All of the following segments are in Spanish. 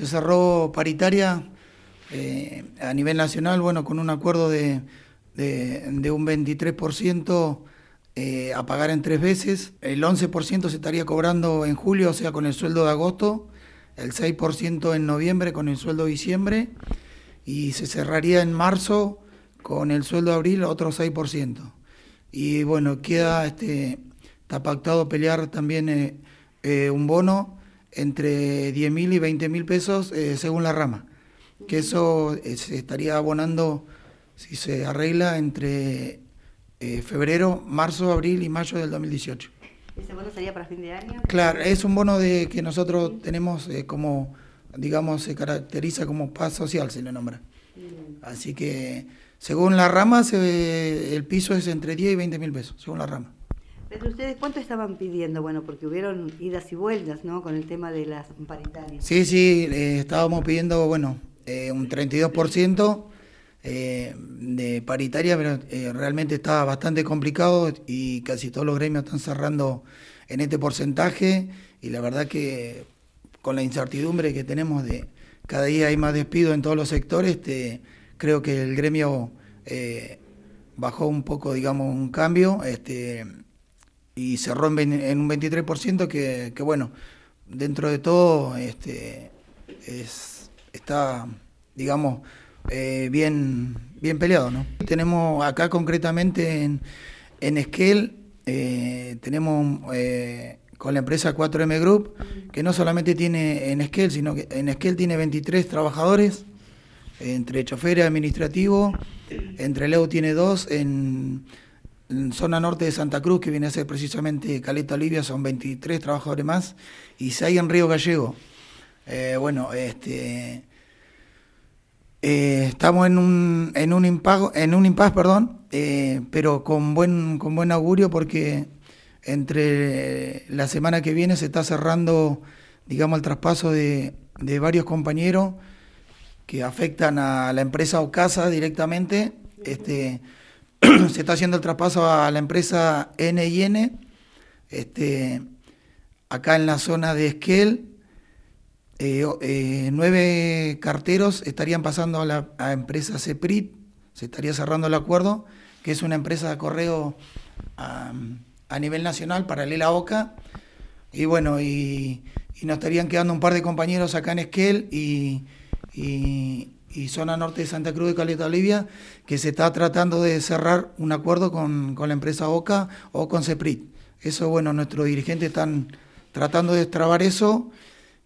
se cerró paritaria eh, a nivel nacional, bueno, con un acuerdo de, de, un 23% eh, a pagar en tres veces. El 11% se estaría cobrando en julio, o sea, con el sueldo de agosto. El 6% en noviembre con el sueldo de diciembre. Y se cerraría en marzo con el sueldo de abril otro 6%. Y bueno, queda, este, está pactado pelear también eh, un bono entre 10 mil y 20 mil pesos según la rama que eso eh, se estaría abonando, si se arregla, entre eh, febrero, marzo, abril y mayo del 2018. ¿Ese bono sería para fin de año? Claro, es un bono de que nosotros tenemos eh, como, digamos, se caracteriza como paz social, se le nombra. Así que, según la rama, se, el piso es entre 10 y 20 mil pesos, según la rama. Pero ustedes cuánto estaban pidiendo? Bueno, porque hubieron idas y vueltas, ¿no? Con el tema de las paritarias. Sí, sí, estábamos pidiendo, bueno, eh, un 32% eh, de paritaria, pero eh, realmente está bastante complicado y casi todos los gremios están cerrando en este porcentaje y la verdad que con la incertidumbre que tenemos de cada día hay más despidos en todos los sectores, este, creo que el gremio bajó un poco, digamos, un cambio este, y cerró en, en un 23% que, que, bueno, dentro de todo este, es está, digamos, eh, bien, bien peleado. ¿no? Tenemos acá concretamente en, en Esquel, eh, tenemos eh, con la empresa 4M Group, que no solamente tiene en Esquel, sino que en Esquel tiene 23 trabajadores, entre choferes administrativos, entre Leo tiene dos, en, zona norte de Santa Cruz, que viene a ser precisamente Caleta Olivia, son 23 trabajadores más, y 6 en Río Gallego. bueno, este eh, estamos en un, en un impago, en un impasse, perdón, eh, pero con buen, con buen augurio porque entre la semana que viene se está cerrando, digamos, el traspaso de, de varios compañeros que afectan a la empresa Ocasa directamente. Este, se está haciendo el traspaso a la empresa NIN, este, acá en la zona de Esquel, eh, eh, nueve carteros estarían pasando a la empresa CEPRIT, se estaría cerrando el acuerdo, que es una empresa de correo a, nivel nacional, paralela a OCA. Y bueno, y, nos estarían quedando un par de compañeros acá en Esquel y, zona norte de Santa Cruz de Caleta Olivia, que se está tratando de cerrar un acuerdo con, con la empresa OCA o con CEPRIT. Eso, bueno, nuestros dirigentes están tratando de destrabar eso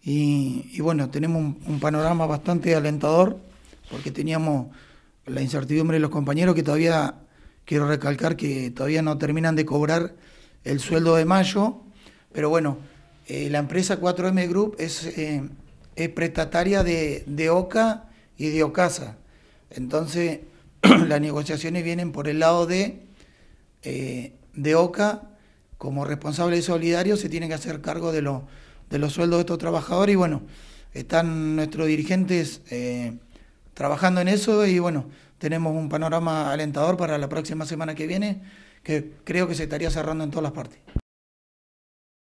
y, bueno, tenemos un, panorama bastante alentador porque teníamos la incertidumbre de los compañeros que todavía, quiero recalcar que todavía no terminan de cobrar el sueldo de mayo, pero bueno, eh, la empresa 4M Group es, eh, es prestataria de, de, OCA y de OCASA. Entonces, las negociaciones vienen por el lado de, eh, de OCA, como responsable solidario, se tiene que hacer cargo de los de los sueldos de estos trabajadores y bueno, están nuestros dirigentes eh, trabajando en eso y bueno, tenemos un panorama alentador para la próxima semana que viene que creo que se estaría cerrando en todas las partes.